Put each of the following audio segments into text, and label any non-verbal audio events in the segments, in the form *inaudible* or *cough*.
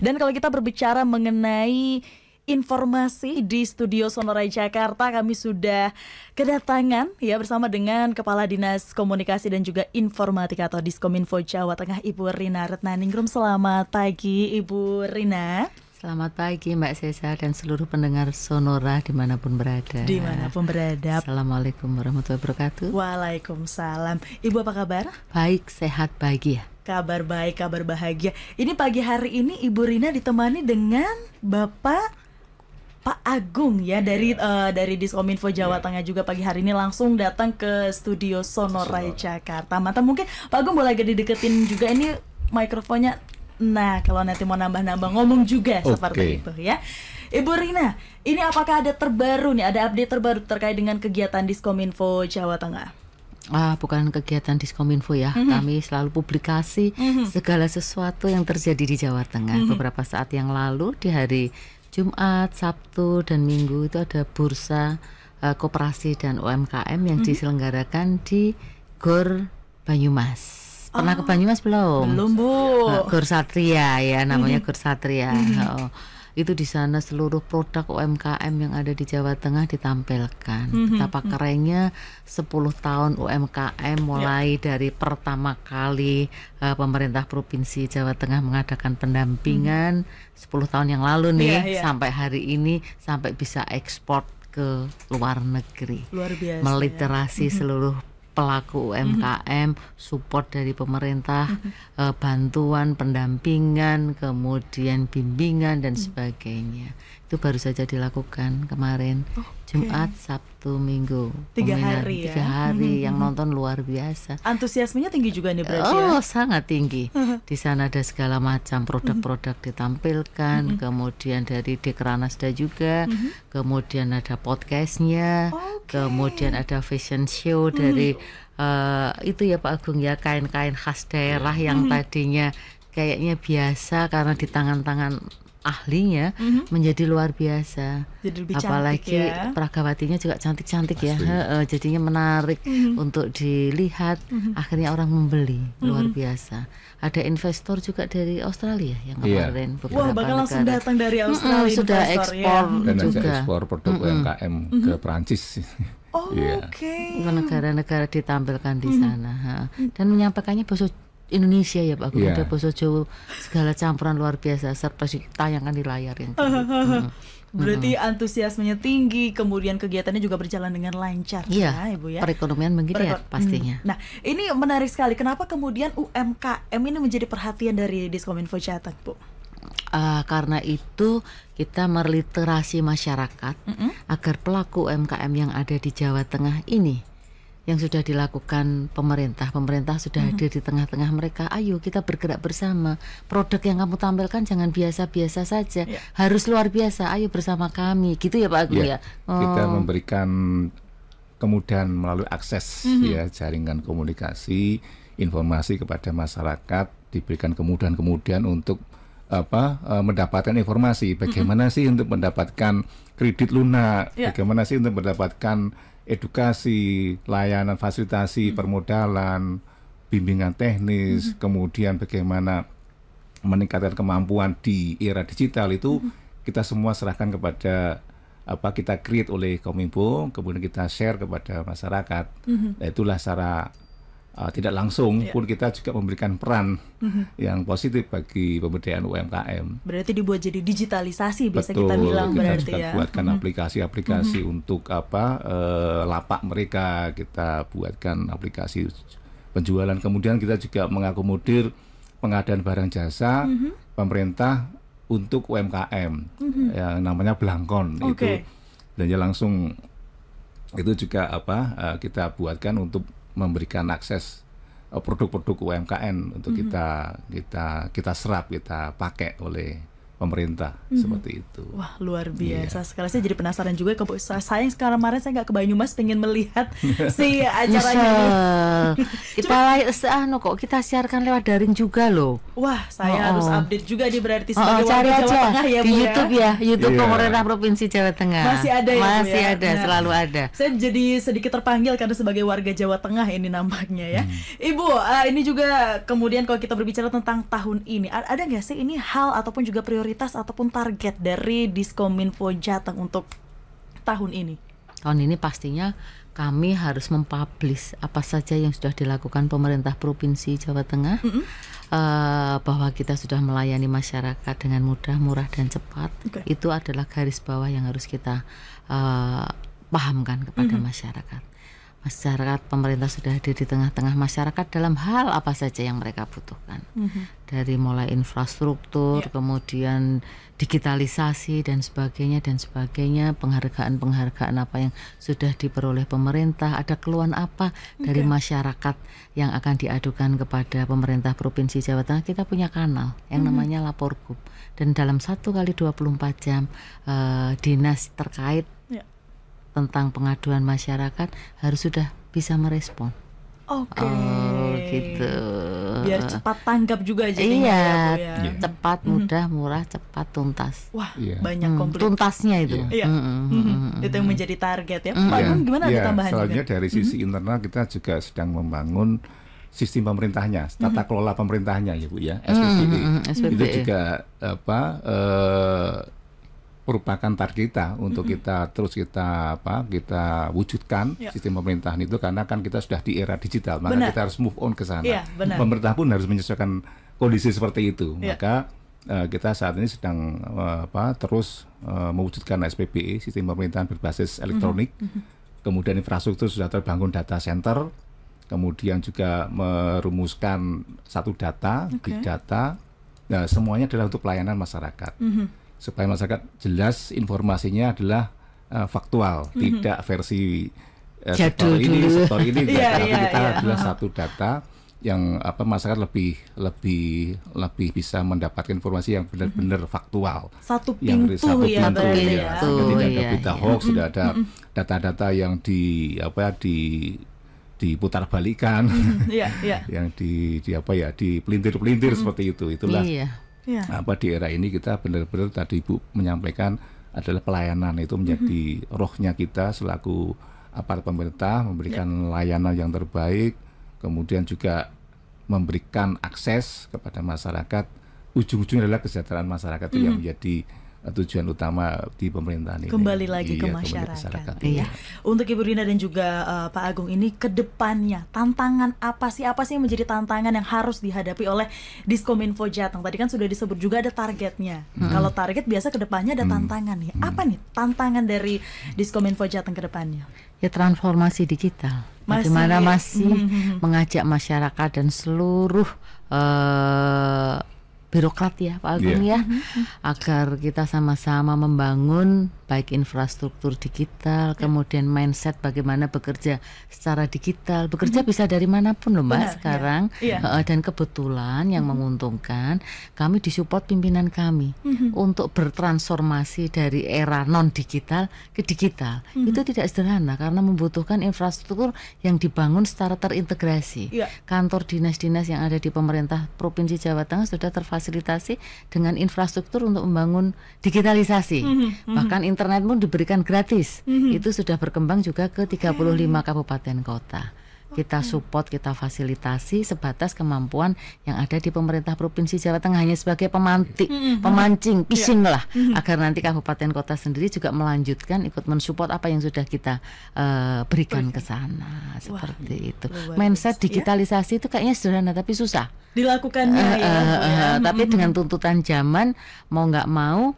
Dan kalau kita berbicara mengenai informasi di Studio Sonorai Jakarta kami sudah kedatangan ya bersama dengan Kepala Dinas Komunikasi dan juga Informatika atau Diskominfo Jawa Tengah Ibu Rina Retnaningrum. Selamat pagi Ibu Rina. Selamat pagi Mbak Sesa dan seluruh pendengar Sonora di mana pun berada. Di mana pun berada. Assalamualaikum warahmatullahi wabarakatuh. Waalaikumsalam. Ibu apa kabar? Baik, sehat, bahagia. Kabar baik, kabar bahagia. Ini pagi hari ini Ibu Rina ditemani dengan Bapak Pak Agung ya dari uh, dari Diskominfo Jawa yeah. Tengah juga pagi hari ini langsung datang ke studio Sonorai Jakarta. Mata mungkin Pak Agung boleh agak dideketin juga ini mikrofonnya. Nah, kalau nanti mau nambah-nambah ngomong juga okay. seperti itu ya. Ibu Rina, ini apakah ada terbaru nih, ada update terbaru terkait dengan kegiatan Diskominfo Jawa Tengah? Ah, bukan kegiatan Diskominfo ya. Mm -hmm. Kami selalu publikasi mm -hmm. segala sesuatu yang terjadi di Jawa Tengah. Mm -hmm. Beberapa saat yang lalu di hari Jumat, Sabtu, dan Minggu itu ada bursa uh, koperasi dan UMKM yang hmm. diselenggarakan di Gor Banyumas. Pernah oh, ke Banyumas belum? Belum bu. Uh, Gor Satria ya namanya hmm. Gor Satria. Hmm. Oh itu di sana seluruh produk UMKM yang ada di Jawa Tengah ditampilkan. Mm-hmm. Betapa kerennya 10 tahun UMKM mulai yeah. dari pertama kali uh, pemerintah provinsi Jawa Tengah mengadakan pendampingan mm-hmm. 10 tahun yang lalu nih yeah, yeah. sampai hari ini sampai bisa ekspor ke luar negeri. Luar biasa. Meliterasi ya. seluruh pelaku UMKM, mm-hmm. support dari pemerintah, mm-hmm. uh, bantuan, pendampingan, kemudian bimbingan dan mm-hmm. sebagainya. Itu baru saja dilakukan kemarin okay. Jumat, Sabtu, Minggu. Tiga Peminat, hari ya. Tiga hari mm-hmm. yang nonton luar biasa. Antusiasmenya tinggi juga nih berarti oh, ya? sangat tinggi. *laughs* Di sana ada segala macam produk-produk ditampilkan, mm-hmm. kemudian dari Dekranasda juga, kemudian ada podcastnya, okay. kemudian ada fashion show dari uh, itu ya Pak Agung ya kain-kain khas daerah yang tadinya kayaknya biasa karena di tangan-tangan ahlinya mm-hmm. menjadi luar biasa. Jadi lebih Apalagi ya. peragawatinya juga cantik-cantik ya. He, jadinya menarik mm-hmm. untuk dilihat. Mm-hmm. Akhirnya orang membeli mm-hmm. luar biasa. Ada investor juga dari Australia yang iya. kemarin yeah. beberapa Wah, bakal negara. langsung datang dari Australia. Mm-hmm, sudah ekspor ya. dan juga ekspor produk mm-hmm. UMKM mm-hmm. ke Prancis. Oh, yeah. Oke. Okay. Negara-negara ditampilkan di mm-hmm. sana. Ha. Dan menyampaikannya bahasa Indonesia ya Pak yeah. ada bahasa Jawa segala campuran luar biasa serta ditayangkan di layar yang hmm. *laughs* Berarti antusiasmenya tinggi, kemudian kegiatannya juga berjalan dengan lancar iya, ya, Ibu ya. Perekonomian menggeliat Pereko pastinya. Hmm. Nah, ini menarik sekali. Kenapa kemudian UMKM ini menjadi perhatian dari Diskominfo Jateng, Bu? Uh, karena itu kita meliterasi masyarakat mm -hmm. agar pelaku UMKM yang ada di Jawa Tengah ini yang sudah dilakukan pemerintah. Pemerintah sudah mm -hmm. hadir di tengah-tengah mereka. Ayo kita bergerak bersama. Produk yang kamu tampilkan jangan biasa-biasa saja, yeah. harus luar biasa. Ayo bersama kami. Gitu ya Pak Agung yeah. ya. Oh. Kita memberikan kemudahan melalui akses mm -hmm. ya jaringan komunikasi, informasi kepada masyarakat, diberikan kemudahan-kemudahan untuk apa uh, mendapatkan informasi bagaimana mm -hmm. sih untuk mendapatkan kredit lunak, yeah. bagaimana sih untuk mendapatkan edukasi, layanan fasilitasi, hmm. permodalan, bimbingan teknis, hmm. kemudian bagaimana meningkatkan kemampuan di era digital itu hmm. kita semua serahkan kepada apa kita create oleh Kominfo, kemudian kita share kepada masyarakat. Hmm. Nah, itulah cara uh, tidak langsung yeah. pun kita juga memberikan peran mm-hmm. yang positif bagi pemberdayaan UMKM. Berarti dibuat jadi digitalisasi bisa Betul, kita bilang kita berarti juga ya. buatkan mm-hmm. aplikasi-aplikasi mm-hmm. untuk apa uh, lapak mereka kita buatkan aplikasi penjualan. Kemudian kita juga mengakomodir pengadaan barang jasa mm-hmm. pemerintah untuk UMKM mm-hmm. yang namanya Blangkon okay. itu dan ya langsung itu juga apa uh, kita buatkan untuk memberikan akses produk-produk UMKM untuk mm -hmm. kita kita kita serap kita pakai oleh pemerintah seperti itu. Wah luar biasa Iya. sekali. Saya jadi penasaran juga. Ke, sayang sekarang kemarin saya nggak ke Banyumas pengen melihat *laughs* si acaranya. *laughs* kita live anu kok kita siarkan lewat daring juga loh. Wah saya Oh, harus oh. update juga di berarti Oh, sebagai cari warga Jawa aja Tengah ya di Bu YouTube ya, YouTube Iya. pemerintah provinsi Jawa Tengah. Masih ada ya Bu Masih ya? ada, Nah, selalu ada. Saya jadi sedikit terpanggil karena sebagai warga Jawa Tengah ini nampaknya ya. Ibu, eh, ini juga kemudian kalau kita berbicara tentang tahun ini, ada nggak sih ini hal ataupun juga prioritas ataupun target dari Diskominfo Jateng untuk tahun ini? Tahun ini pastinya kami harus mempublish apa saja yang sudah dilakukan pemerintah provinsi Jawa Tengah eh, bahwa kita sudah melayani masyarakat dengan mudah, murah dan cepat. Oke. Itu adalah garis bawah yang harus kita eh, pahamkan kepada masyarakat. Masyarakat pemerintah sudah hadir di tengah-tengah masyarakat dalam hal apa saja yang mereka butuhkan. Dari mulai infrastruktur, Ya. kemudian digitalisasi dan sebagainya dan sebagainya, penghargaan-penghargaan apa yang sudah diperoleh pemerintah, ada keluhan apa dari Oke. masyarakat yang akan diadukan kepada pemerintah Provinsi Jawa Tengah, kita punya kanal yang namanya Laporgub. Dan dalam satu kali 24 jam eh, dinas terkait. Tentang pengaduan masyarakat harus sudah bisa merespon. Oke. Oh, gitu. Biar cepat tanggap juga jadinya Iya, ya, Bu, ya. Iya. cepat, mudah, murah, cepat, tuntas. Wah, Iya. banyak Hmm, komplit. tuntasnya itu. Iya. Mm, mm, Mhm. mm, mm. Itu yang menjadi target ya. Mm. Pak Iya. Agung gimana ada Iya, tambahan Soalnya juga? dari sisi internal kita juga sedang membangun sistem pemerintahnya, tata kelola pemerintahnya ya Bu ya, SPBE. mm, mm, Itu juga apa eh, merupakan target kita untuk kita terus kita apa kita wujudkan Ya. sistem pemerintahan itu karena kan kita sudah di era digital, maka Benar. kita harus move on ke sana. Iya, benar. Pemerintah pun harus menyesuaikan kondisi seperti itu. Ya. Maka eh, kita saat ini sedang eh, apa terus eh, mewujudkan SPBE sistem pemerintahan berbasis elektronik. Kemudian infrastruktur sudah terbangun data center. Kemudian juga merumuskan satu data, Oke. big data. Nah, semuanya adalah untuk pelayanan masyarakat. Mhm. Supaya masyarakat jelas informasinya adalah eh, faktual, tidak versi eh, sektor ini, sektor ini, *laughs* tapi iya, kita iya. adalah satu data yang apa masyarakat lebih lebih lebih bisa mendapatkan informasi yang benar-benar faktual Satu yang pintu dari satu ya pintu ya. ya. Pintu. Tidak ada iya, berita iya. hoax, tidak ada data-data yang di apa ya, di diputar balikan, Iya, iya. *laughs* yang di, di apa ya di pelintir-pelintir seperti itu. Itulah Iya. Iya. apa di era ini kita benar-benar tadi Ibu menyampaikan adalah pelayanan itu menjadi rohnya kita selaku aparat pemerintah memberikan layanan yang terbaik, kemudian juga memberikan akses kepada masyarakat. Ujung-ujungnya adalah kesejahteraan masyarakat itu yang menjadi tujuan utama di pemerintahan ini. Kembali lagi ke Iya, kembali masyarakat. Iya. ya. Untuk Ibu Rina dan juga eh, Pak Agung ini ke depannya tantangan apa sih? Apa sih yang menjadi tantangan yang harus dihadapi oleh Diskominfo Jateng? Tadi kan sudah disebut juga ada targetnya. Kalau target biasa ke depannya ada tantangan nih. Apa nih tantangan dari Diskominfo Jateng ke depannya? Ya transformasi digital. Masih, Bagaimana masih Mhm. mengajak masyarakat dan seluruh eh, birokrat ya Pak Agung Iya. ya agar kita sama-sama membangun baik infrastruktur digital kemudian mindset bagaimana bekerja secara digital bekerja bisa dari mana pun loh Mbak Benar, sekarang iya. Heeh, dan kebetulan yang menguntungkan kami disupport pimpinan kami Mhm. untuk bertransformasi dari era non digital ke digital Mhm. itu tidak sederhana karena membutuhkan infrastruktur yang dibangun secara terintegrasi Iya. kantor dinas-dinas yang ada di pemerintah provinsi Jawa Tengah sudah terfasilitasi dengan infrastruktur untuk membangun digitalisasi. Mhm, bahkan internet pun diberikan gratis. Mhm. itu sudah berkembang juga ke 35 kabupaten kota kita support, kita fasilitasi sebatas kemampuan yang ada di pemerintah provinsi Jawa Tengah hanya sebagai pemantik, pemancing, Iya. fishing lah, agar nanti kabupaten kota sendiri juga melanjutkan ikut mensupport apa yang sudah kita eh, berikan ke sana seperti itu. luar Mindset biasa, ya. digitalisasi itu kayaknya sederhana tapi susah. Dilakukannya Eh, ya, ya. eh, tapi dengan tuntutan zaman mau nggak mau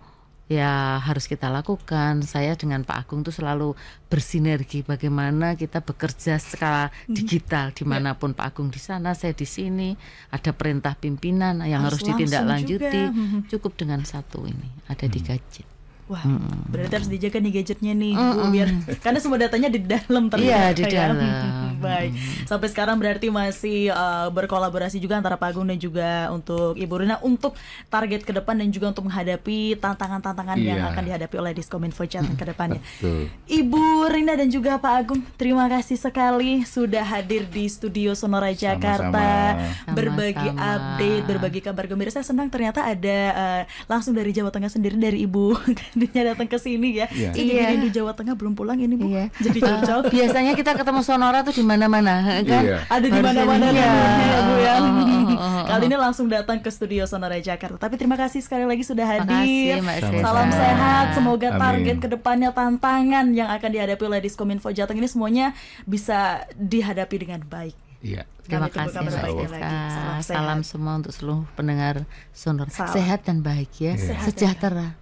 ya harus kita lakukan. Saya dengan Pak Agung tuh selalu bersinergi bagaimana kita bekerja secara Mhm. digital di mana pun Pak Agung di sana, saya di sini. Ada perintah pimpinan yang Harus harus, ditindaklanjuti. juga. Cukup dengan satu ini ada di gadget. Wah, berarti harus dijaga nih gadgetnya nih, Bu, biar *laughs* karena semua datanya di dalam ternyata. Iya, di ya. dalam. *laughs* Baik. Sampai sekarang berarti masih uh, berkolaborasi juga antara Pak Agung dan juga untuk Ibu Rina untuk target ke depan dan juga untuk menghadapi tantangan-tantangan yang Iya. akan dihadapi oleh Diskominfo Jateng ke depannya. Betul. Ibu Rina dan juga Pak Agung, terima kasih sekali sudah hadir di studio Sonora Jakarta, Sama-sama. berbagi Sama-sama. update, berbagi kabar gembira. Saya senang ternyata ada uh, langsung dari Jawa Tengah sendiri dari Ibu *laughs* Kadinnya datang ke sini ya. Iya. Saya jadi Iya. rindu Jawa Tengah belum pulang ini Bu. Iya. Jadi cocok. Eh, biasanya kita ketemu Sonora tuh di mana-mana kan Iya. Ada di mana-mana ya, ya. Bu ya. Oh, oh, oh, oh. Kali ini langsung datang ke studio Sonora Jakarta. Tapi terima kasih sekali lagi sudah hadir. kasih, Mbak Sama-sama. Salam Sesa. sehat. Semoga Amin. target ke depannya tantangan yang akan dihadapi oleh Diskominfo Jateng ini semuanya bisa dihadapi dengan baik. Iya. Terima kasih Mbak. Salam sehat. Salam semua untuk seluruh pendengar Sonora. Salam. Sehat dan bahagia, Sehat sejahtera.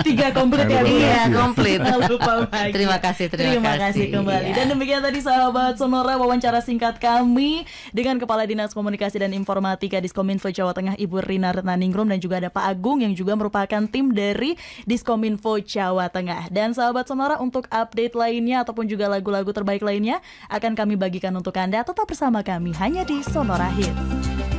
Tiga komplit ya. Iya, komplit. Terima kasih, terima kasih kasih. kembali. Iya. Dan demikian tadi sahabat Sonora wawancara singkat kami dengan Kepala Dinas Komunikasi dan Informatika Diskominfo Jawa Tengah Ibu Rina Retnaningrum dan juga ada Pak Agung yang juga merupakan tim dari Diskominfo Jawa Tengah. Dan sahabat Sonora untuk update lainnya ataupun juga lagu-lagu terbaik lainnya akan kami bagikan untuk Anda tetap bersama kami hanya di Sonora Hits.